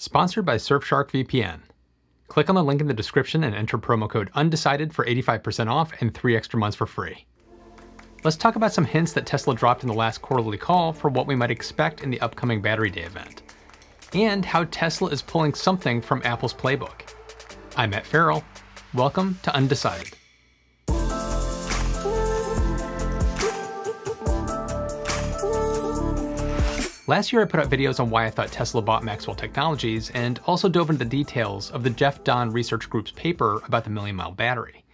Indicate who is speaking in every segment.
Speaker 1: Sponsored by Surfshark VPN. Click on the link in the description and enter promo code UNDECIDED for 85% off and 3 extra months for free. Let's talk about some hints that Tesla dropped in the last quarterly call for what we might expect in the upcoming Battery Day event. And how Tesla is pulling something from Apple's playbook. I'm Matt Ferrell. Welcome to Undecided. Last year, I put out videos on why I thought Tesla bought Maxwell Technologies and also dove into the details of the Jeff Dahn Research Group's paper about the million mile battery.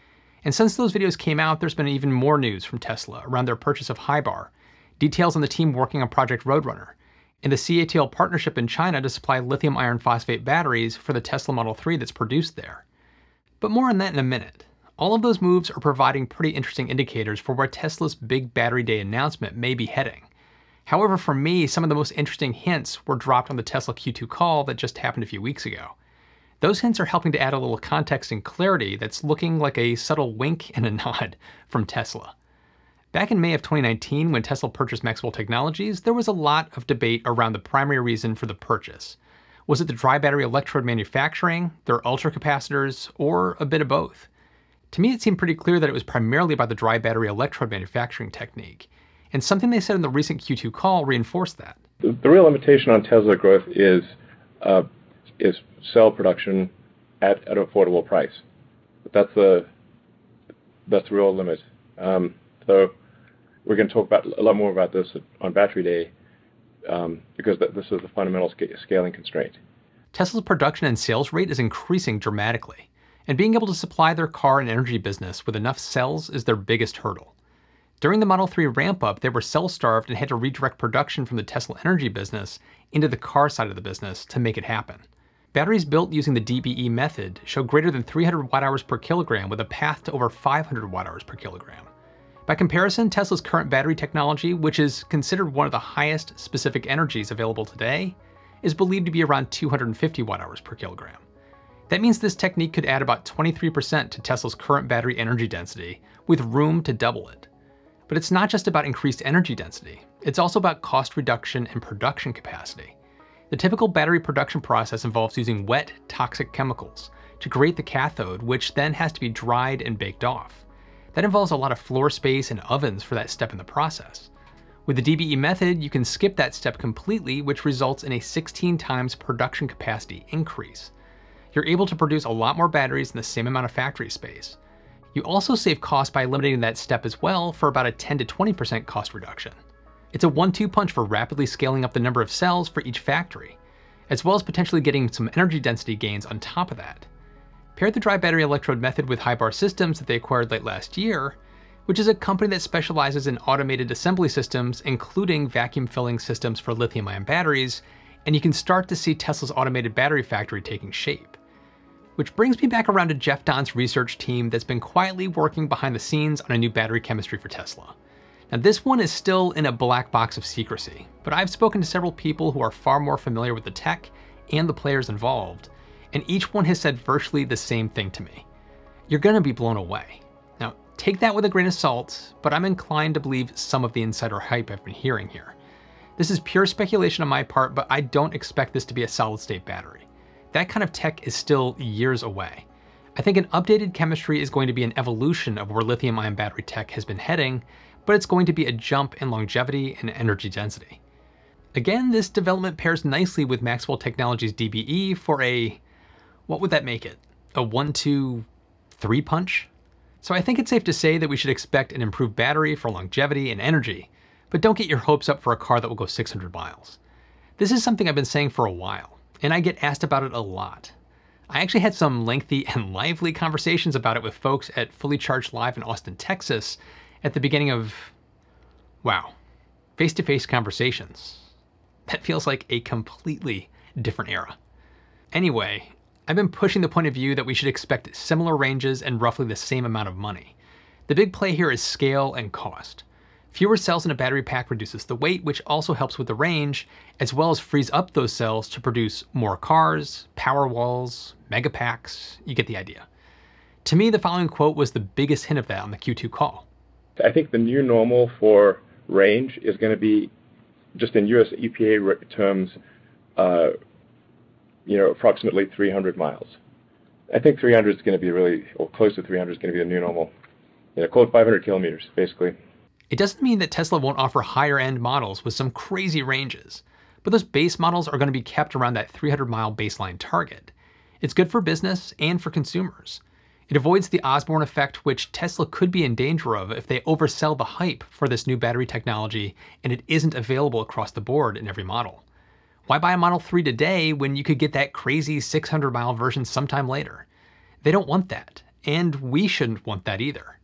Speaker 1: And since those videos came out, there's been even more news from Tesla around their purchase of Hibar, details on the team working on Project Roadrunner, and the CATL partnership in China to supply lithium iron phosphate batteries for the Tesla Model 3 that's produced there. But more on that in a minute. All of those moves are providing pretty interesting indicators for where Tesla's big Battery Day announcement may be heading. However, for me, some of the most interesting hints were dropped on the Tesla Q2 call that just happened a few weeks ago. Those hints are helping to add a little context and clarity that's looking like a subtle wink and a nod from Tesla. Back in May of 2019, when Tesla purchased Maxwell Technologies, there was a lot of debate around the primary reason for the purchase. Was it the dry battery electrode manufacturing, their ultracapacitors, or a bit of both? To me, it seemed pretty clear that it was primarily about the dry battery electrode manufacturing technique and something they said in the recent Q2 call reinforced that.
Speaker 2: The, real limitation on Tesla growth is uh, is cell production at, at an affordable price. But that's the that's the real limit. Um, so we're going to talk about a lot more about this on Battery Day um, because th- this is the fundamental sc- scaling constraint.
Speaker 1: Tesla's production and sales rate is increasing dramatically, and being able to supply their car and energy business with enough cells is their biggest hurdle. During the Model 3 ramp up, they were cell starved and had to redirect production from the Tesla energy business into the car side of the business to make it happen. Batteries built using the DBE method show greater than 300 watt hours per kilogram with a path to over 500 watt hours per kilogram. By comparison, Tesla's current battery technology, which is considered one of the highest specific energies available today, is believed to be around 250 watt hours per kilogram. That means this technique could add about 23% to Tesla's current battery energy density, with room to double it. But it's not just about increased energy density, it's also about cost reduction and production capacity. The typical battery production process involves using wet, toxic chemicals to create the cathode, which then has to be dried and baked off. That involves a lot of floor space and ovens for that step in the process. With the DBE method, you can skip that step completely, which results in a 16 times production capacity increase. You're able to produce a lot more batteries in the same amount of factory space. You also save cost by eliminating that step as well for about a 10 to 20% cost reduction. It's a one-two punch for rapidly scaling up the number of cells for each factory, as well as potentially getting some energy density gains on top of that. Pair the dry battery electrode method with Hibar Systems that they acquired late last year, which is a company that specializes in automated assembly systems, including vacuum filling systems for lithium ion batteries, and you can start to see Tesla's automated battery factory taking shape. Which brings me back around to Jeff Dahn's research team that's been quietly working behind the scenes on a new battery chemistry for Tesla. Now, this one is still in a black box of secrecy, but I've spoken to several people who are far more familiar with the tech and the players involved, and each one has said virtually the same thing to me. You're gonna be blown away. Now, take that with a grain of salt, but I'm inclined to believe some of the insider hype I've been hearing here. This is pure speculation on my part, but I don't expect this to be a solid state battery that kind of tech is still years away. I think an updated chemistry is going to be an evolution of where lithium ion battery tech has been heading, but it's going to be a jump in longevity and energy density. Again, this development pairs nicely with Maxwell Technologies DBE for a, what would that make it? A one, two, three punch? So I think it's safe to say that we should expect an improved battery for longevity and energy, but don't get your hopes up for a car that will go 600 miles. This is something I've been saying for a while and I get asked about it a lot. I actually had some lengthy and lively conversations about it with folks at Fully Charged Live in Austin, Texas at the beginning of, wow, face to face conversations. That feels like a completely different era. Anyway, I've been pushing the point of view that we should expect similar ranges and roughly the same amount of money. The big play here is scale and cost. Fewer cells in a battery pack reduces the weight, which also helps with the range, as well as frees up those cells to produce more cars, power walls, megapacks. You get the idea. To me, the following quote was the biggest hint of that on the Q2 call.
Speaker 2: I think the new normal for range is going to be, just in US EPA terms, uh, you know, approximately 300 miles. I think 300 is going to be really, or close to 300 is going to be the new normal. You know, close 500 kilometers, basically.
Speaker 1: It doesn't mean that Tesla won't offer higher end models with some crazy ranges, but those base models are going to be kept around that 300 mile baseline target. It's good for business and for consumers. It avoids the Osborne effect, which Tesla could be in danger of if they oversell the hype for this new battery technology and it isn't available across the board in every model. Why buy a Model 3 today when you could get that crazy 600 mile version sometime later? They don't want that, and we shouldn't want that either.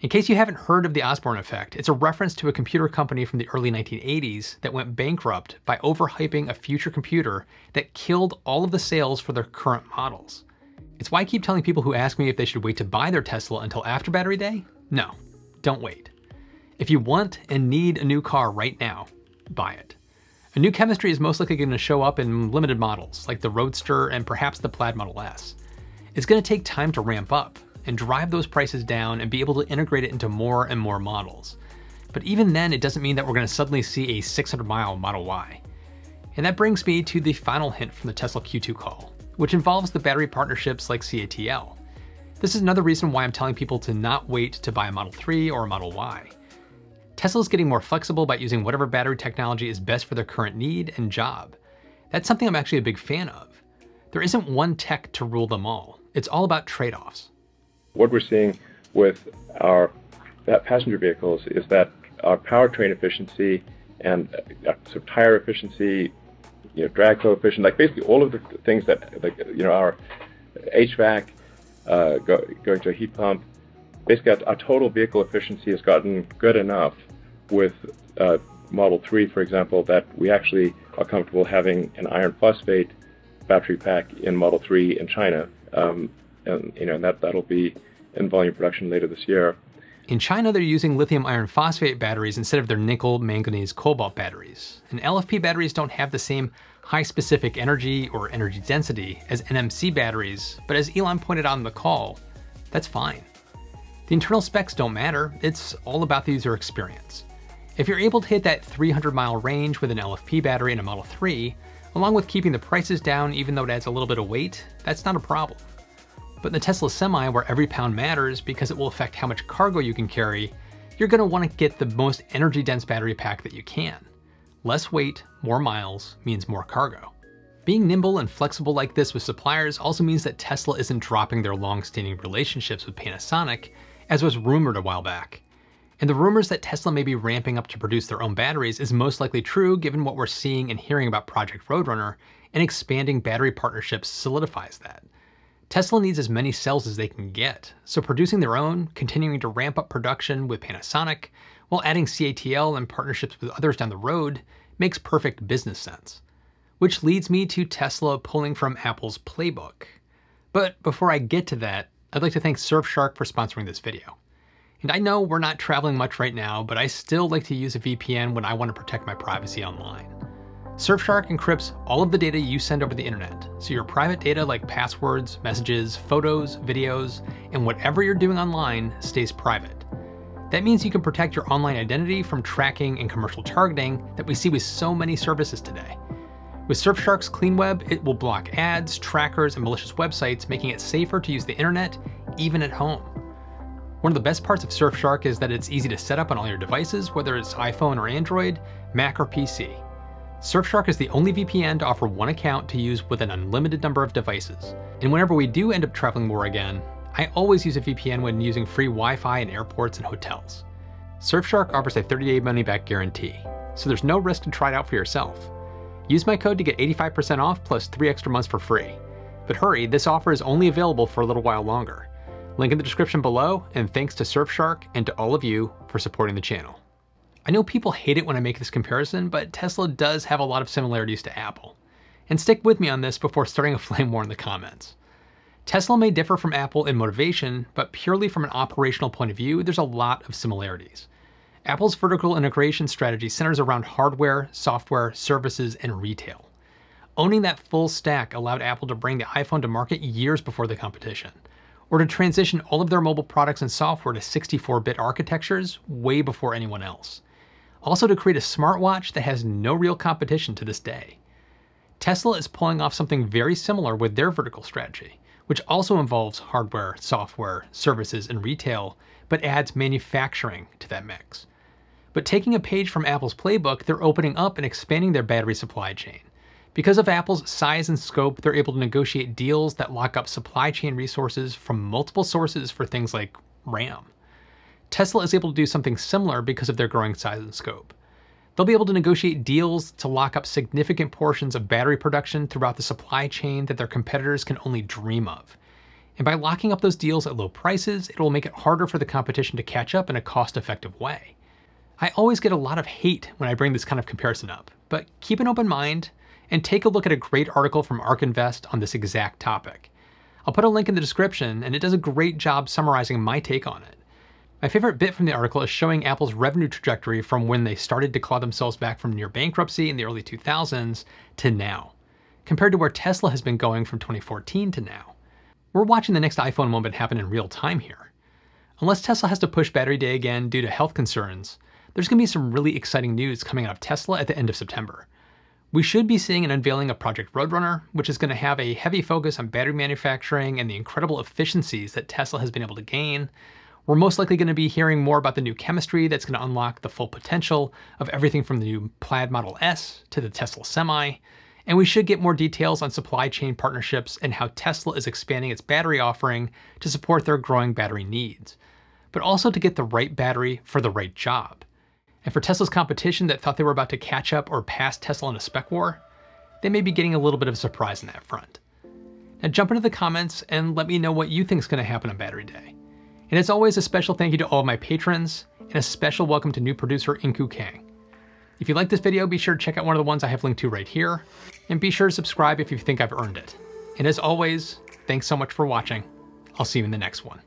Speaker 1: In case you haven't heard of the Osborne effect, it's a reference to a computer company from the early 1980s that went bankrupt by overhyping a future computer that killed all of the sales for their current models. It's why I keep telling people who ask me if they should wait to buy their Tesla until after battery day. No, don't wait. If you want and need a new car right now, buy it. A new chemistry is most likely going to show up in limited models, like the Roadster and perhaps the Plaid Model S. It's going to take time to ramp up and drive those prices down and be able to integrate it into more and more models. But even then, it doesn't mean that we're going to suddenly see a 600 mile Model Y. And that brings me to the final hint from the Tesla Q2 call, which involves the battery partnerships like CATL. This is another reason why I'm telling people to not wait to buy a Model 3 or a Model Y. Tesla is getting more flexible by using whatever battery technology is best for their current need and job. That's something I'm actually a big fan of. There isn't one tech to rule them all. It's all about trade-offs.
Speaker 2: What we're seeing with our passenger vehicles is that our powertrain efficiency and uh, sort of tire efficiency, you know, drag coefficient, like basically all of the things that, like, you know, our HVAC, uh, go, going to a heat pump, basically our, our, total vehicle efficiency has gotten good enough with uh, Model 3, for example, that we actually are comfortable having an iron phosphate battery pack in Model 3 in China. Um, and you know that that'll be in volume production later this year.
Speaker 1: In China, they're using lithium iron phosphate batteries instead of their nickel manganese cobalt batteries. And LFP batteries don't have the same high specific energy or energy density as NMC batteries, but as Elon pointed out in the call, that's fine. The internal specs don't matter, it's all about the user experience. If you're able to hit that 300 mile range with an LFP battery in a Model 3, along with keeping the prices down even though it adds a little bit of weight, that's not a problem. But in the Tesla Semi, where every pound matters because it will affect how much cargo you can carry, you're going to want to get the most energy dense battery pack that you can. Less weight, more miles means more cargo. Being nimble and flexible like this with suppliers also means that Tesla isn't dropping their long-standing relationships with Panasonic as was rumored a while back. And the rumors that Tesla may be ramping up to produce their own batteries is most likely true given what we're seeing and hearing about Project Roadrunner, and expanding battery partnerships solidifies that. Tesla needs as many cells as they can get, so producing their own, continuing to ramp up production with Panasonic, while adding CATL and partnerships with others down the road makes perfect business sense. Which leads me to Tesla pulling from Apple's playbook. But before I get to that, I'd like to thank Surfshark for sponsoring this video. And I know we're not traveling much right now, but I still like to use a VPN when I want to protect my privacy online. Surfshark encrypts all of the data you send over the internet, so your private data like passwords, messages, photos, videos, and whatever you're doing online stays private. That means you can protect your online identity from tracking and commercial targeting that we see with so many services today. With Surfshark's Clean Web, it will block ads, trackers, and malicious websites, making it safer to use the internet, even at home. One of the best parts of Surfshark is that it's easy to set up on all your devices, whether it's iPhone or Android, Mac or PC. Surfshark is the only VPN to offer one account to use with an unlimited number of devices. And whenever we do end up traveling more again, I always use a VPN when using free Wi-Fi in airports and hotels. Surfshark offers a 30-day money-back guarantee, so there's no risk to try it out for yourself. Use my code to get 85% off plus 3 extra months for free. But hurry, this offer is only available for a little while longer. Link in the description below, and thanks to Surfshark and to all of you for supporting the channel. I know people hate it when I make this comparison, but Tesla does have a lot of similarities to Apple. And stick with me on this before starting a flame war in the comments. Tesla may differ from Apple in motivation, but purely from an operational point of view, there's a lot of similarities. Apple's vertical integration strategy centers around hardware, software, services, and retail. Owning that full stack allowed Apple to bring the iPhone to market years before the competition, or to transition all of their mobile products and software to 64 bit architectures way before anyone else. Also, to create a smartwatch that has no real competition to this day. Tesla is pulling off something very similar with their vertical strategy, which also involves hardware, software, services, and retail, but adds manufacturing to that mix. But taking a page from Apple's playbook, they're opening up and expanding their battery supply chain. Because of Apple's size and scope, they're able to negotiate deals that lock up supply chain resources from multiple sources for things like RAM. Tesla is able to do something similar because of their growing size and scope. They'll be able to negotiate deals to lock up significant portions of battery production throughout the supply chain that their competitors can only dream of. And by locking up those deals at low prices, it will make it harder for the competition to catch up in a cost effective way. I always get a lot of hate when I bring this kind of comparison up, but keep an open mind and take a look at a great article from ARK Invest on this exact topic. I'll put a link in the description, and it does a great job summarizing my take on it. My favorite bit from the article is showing Apple's revenue trajectory from when they started to claw themselves back from near bankruptcy in the early 2000s to now, compared to where Tesla has been going from 2014 to now. We're watching the next iPhone moment happen in real time here. Unless Tesla has to push battery day again due to health concerns, there's going to be some really exciting news coming out of Tesla at the end of September. We should be seeing an unveiling of Project Roadrunner, which is going to have a heavy focus on battery manufacturing and the incredible efficiencies that Tesla has been able to gain. We're most likely going to be hearing more about the new chemistry that's going to unlock the full potential of everything from the new Plaid Model S to the Tesla Semi. And we should get more details on supply chain partnerships and how Tesla is expanding its battery offering to support their growing battery needs, but also to get the right battery for the right job. And for Tesla's competition that thought they were about to catch up or pass Tesla in a spec war, they may be getting a little bit of a surprise in that front. Now jump into the comments and let me know what you think is going to happen on Battery Day. And as always, a special thank you to all of my patrons, and a special welcome to new producer Inku Kang. If you like this video, be sure to check out one of the ones I have linked to right here, and be sure to subscribe if you think I've earned it. And as always, thanks so much for watching. I'll see you in the next one.